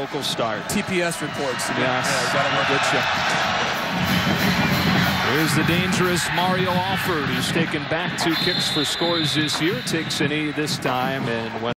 local start. TPS reports. Yes. Yeah, gotta work Good Here's the dangerous Mario Alford, who's taken back two kicks for scores this year. Takes an e this time and went.